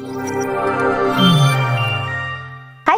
Música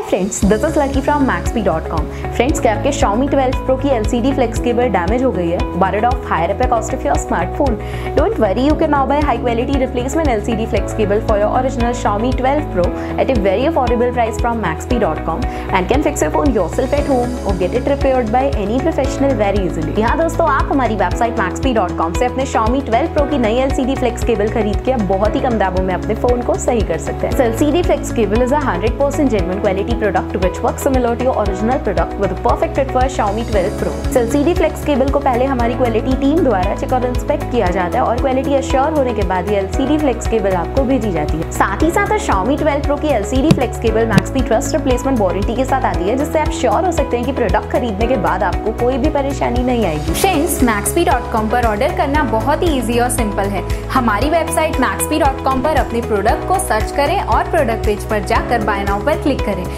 hi friends this is Lucky from Maxp dot com friends क्या आपके Xiaomi twelve pro की L C D flex cable damage हो गई है? Bored of higher अपे cost of your smartphone don't worry you can now buy high quality replacement L C D flex cable for your original Xiaomi twelve pro at a very affordable price from Maxp dot com and can fix your phone yourself at home और get it repair by any professional very easily यहाँ दोस्तों, आप हमारी website मैक्सपी dot com से अपने Xiaomi twelve pro की नई L C D flex cable खरीद के बहुत ही कम दामों में अपने फ़ोन को सही कर सकते हैं। L C D flex cable is a hundred percent genuine quality quality product which works similar to your original product with a perfect fit for Xiaomi 12 Pro. LCD Flex cable को पहले हमारी quality team द्वारा check और inspect किया जाता है और quality assure होने के बाद ये LCD Flex केबल आपको भेजी जाती है। साथ ही साथ Xiaomi 12 Pro की LCD Flex cable Maxp trust replacement warranty के साथ आती है, जिससे आप श्योर हो सकते हैं कि प्रोडक्ट खरीदने के बाद आपको कोई भी परेशानी नहीं आएगी। फ्रेंड्स maxp.com पर ऑर्डर करना बहुत ही इजी और सिंपल है। हमारी वेबसाइट maxp.com पर अपने प्रोडक्ट को सर्च करें और प्रोडक्ट पेज पर जाकर बाय नाउ पर क्लिक करें।